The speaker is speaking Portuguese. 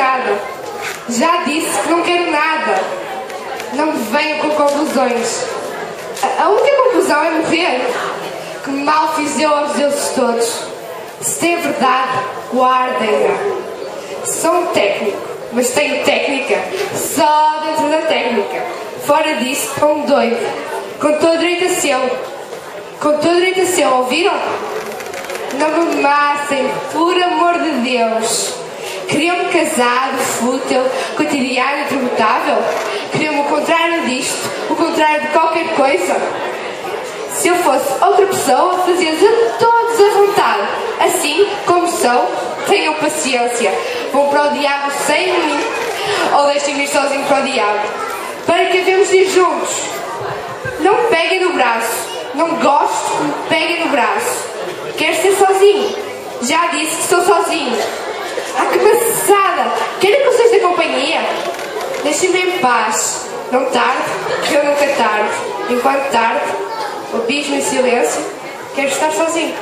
nada. Já disse que não quero nada. Não venham com conclusões. A, a única conclusão é morrer. Que mal fiz eu aos deuses todos. Se tem verdade, guardem-na. Sou um técnico, mas tenho técnica só dentro da técnica. Fora disso, estou um doido. Com todo direito a seu. Com todo direito a seu, ouviram? Não me massem, por amor de Deus. Queriam-me casado, fútil, cotidiano e tributável? Queriam-me o contrário disto, o contrário de qualquer coisa? Se eu fosse outra pessoa, fazia-os a todos à vontade. Assim como sou, tenham paciência. Vão para o diabo sem mim, ou deixem-me sozinho para o diabo. Para que havemos de ir juntos. Não me peguem no braço. Não gosto que me peguem no braço. Quero ser sozinho. Já disse que estou sozinho. Ah, que maçada! Querem que eu seja da companhia? Deixem-me em paz. Não tarde, que eu nunca tarde. Enquanto tarde, o abismo em silêncio, quero estar sozinho.